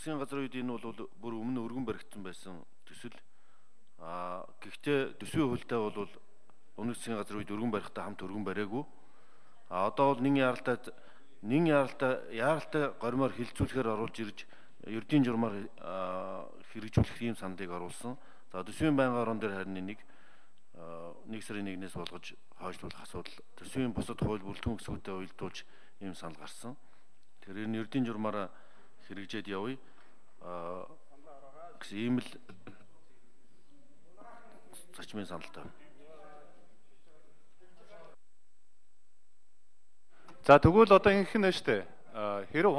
засгийн газрын үед энэ бол бүр өмнө өргөн баригдсан байсан төсөл. Аа гэхдээ төсвийн хөлтэй бол өмнө засгийн газрын үед өргөн барихтаа хамт өргөн бариагүй. А одоо бол нэг яаралтай нэг яаралтай яаралтай гормоор хилцүүлэхээр оруулж ирж ердийн журмаар хэрэгжүүлэх ийм саналыг оруулсан. За төсвийн байнгын орон дээр харин нэг нэг сарын нэгнээс болгож хойшлуулах асуудал төсвийн бусад хууль бүрэлдэхүүн хэсгүүдэд уялдуулж ийм санал гарсан. Тэгэхээр энэ ердийн журмаараа хэрэгжээд явъя. Гэсэн ийм л зарчмын саналтай. За тэгвэл одоо ингэх нь штэ. Хэрэв